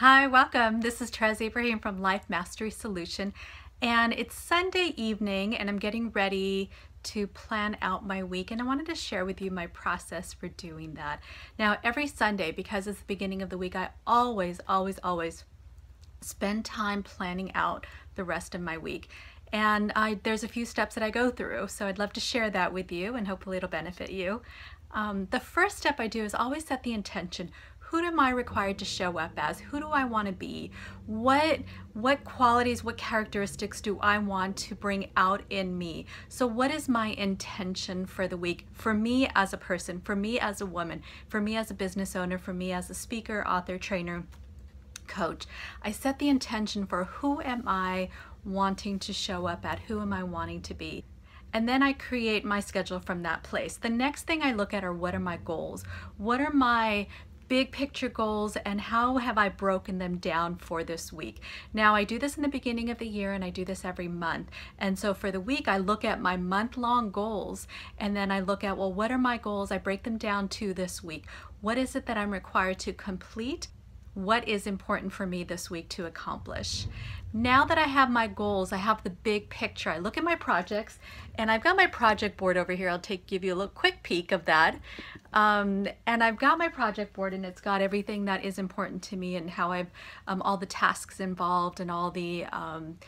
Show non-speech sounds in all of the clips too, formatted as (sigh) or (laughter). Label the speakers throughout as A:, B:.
A: Hi, welcome. This is Trez Ibrahim from Life Mastery Solution, and it's Sunday evening, and I'm getting ready to plan out my week, and I wanted to share with you my process for doing that. Now, every Sunday, because it's the beginning of the week, I always, always, always spend time planning out the rest of my week. And I, there's a few steps that I go through, so I'd love to share that with you, and hopefully it'll benefit you. Um, the first step I do is always set the intention who am I required to show up as? Who do I want to be? What what qualities, what characteristics do I want to bring out in me? So what is my intention for the week? For me as a person, for me as a woman, for me as a business owner, for me as a speaker, author, trainer, coach. I set the intention for who am I wanting to show up at? Who am I wanting to be? and then I create my schedule from that place. The next thing I look at are what are my goals? What are my big picture goals and how have I broken them down for this week. Now I do this in the beginning of the year and I do this every month. And so for the week I look at my month long goals and then I look at, well, what are my goals? I break them down to this week. What is it that I'm required to complete? What is important for me this week to accomplish? Now that I have my goals, I have the big picture. I look at my projects and I've got my project board over here. I'll take give you a little quick peek of that. Um, and I've got my project board and it's got everything that is important to me and how I've um, all the tasks involved and all the um,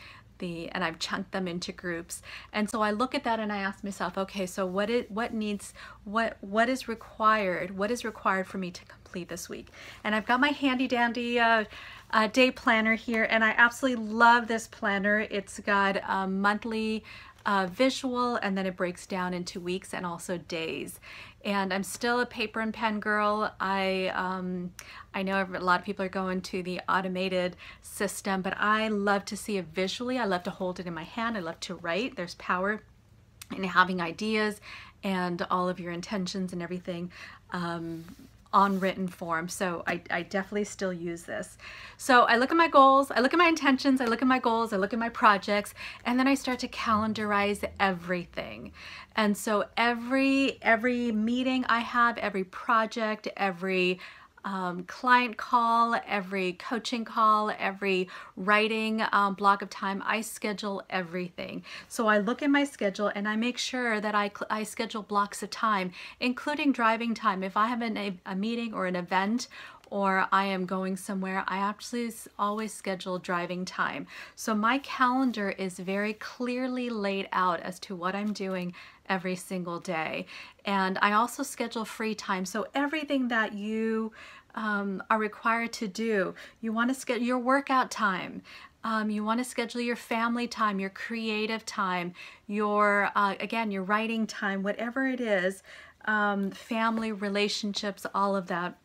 A: the and I've chunked them into groups. And so I look at that and I ask myself, okay, so what it what needs what what is required? What is required for me to complete this week? And I've got my handy dandy uh, uh, day planner here and I absolutely love this planner. It's got a monthly uh, visual and then it breaks down into weeks and also days. And I'm still a paper and pen girl. I, um, I know a lot of people are going to the automated system, but I love to see it visually. I love to hold it in my hand. I love to write. There's power in having ideas and all of your intentions and everything um, on written form. So I, I definitely still use this. So I look at my goals, I look at my intentions, I look at my goals, I look at my projects, and then I start to calendarize everything. And so every every meeting I have, every project, every um, client call, every coaching call, every writing um, block of time. I schedule everything. So I look at my schedule and I make sure that I, I schedule blocks of time, including driving time. If I have an, a, a meeting or an event or I am going somewhere, I actually always schedule driving time. So my calendar is very clearly laid out as to what I'm doing every single day. And I also schedule free time. So everything that you um, are required to do, you want to schedule your workout time. Um, you want to schedule your family time, your creative time, your, uh, again, your writing time, whatever it is, um, family relationships, all of that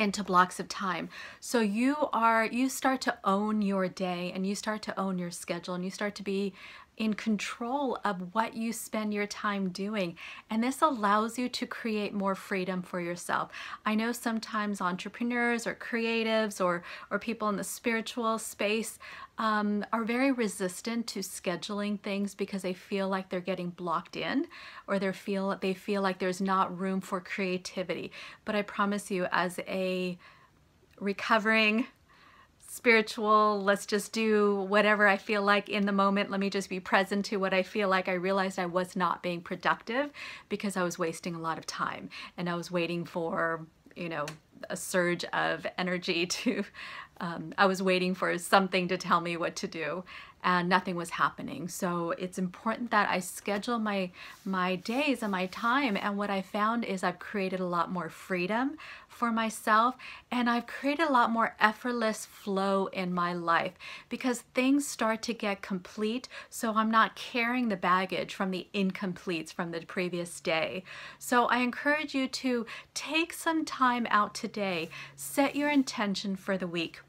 A: into blocks of time. So you are, you start to own your day and you start to own your schedule and you start to be in control of what you spend your time doing. And this allows you to create more freedom for yourself. I know sometimes entrepreneurs or creatives or, or people in the spiritual space um, are very resistant to scheduling things because they feel like they're getting blocked in or they feel they feel like there's not room for creativity. But I promise you as a recovering spiritual, let's just do whatever I feel like in the moment. Let me just be present to what I feel like. I realized I was not being productive because I was wasting a lot of time and I was waiting for, you know, a surge of energy (laughs) to, um, I was waiting for something to tell me what to do and nothing was happening. So it's important that I schedule my, my days and my time. And what I found is I've created a lot more freedom for myself and I've created a lot more effortless flow in my life because things start to get complete. So I'm not carrying the baggage from the incompletes from the previous day. So I encourage you to take some time out today, set your intention for the week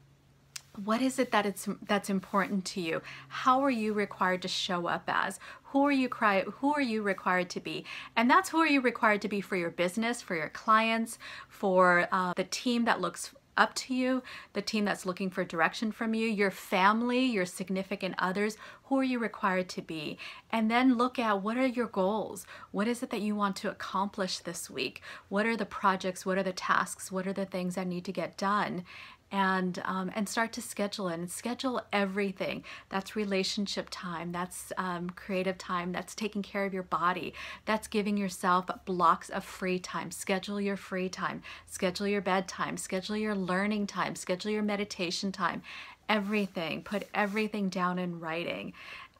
A: what is it that it's that's important to you? How are you required to show up as? Who are you cry who are you required to be? And that's who are you required to be for your business for your clients for uh, the team that looks up to you, the team that's looking for direction from you, your family, your significant others, who are you required to be? And then look at what are your goals? What is it that you want to accomplish this week? What are the projects? What are the tasks? What are the things that need to get done? and um, and start to schedule it and schedule everything. That's relationship time. That's um, creative time. That's taking care of your body. That's giving yourself blocks of free time. Schedule your free time. Schedule your bedtime. Schedule your learning time. Schedule your meditation time. Everything. Put everything down in writing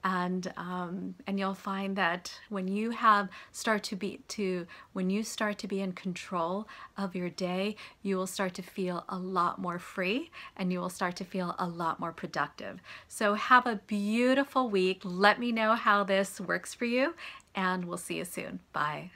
A: and um, and you'll find that when you have start to be to when you start to be in control of your day you will start to feel a lot more free and you will start to feel a lot more productive so have a beautiful week let me know how this works for you and we'll see you soon bye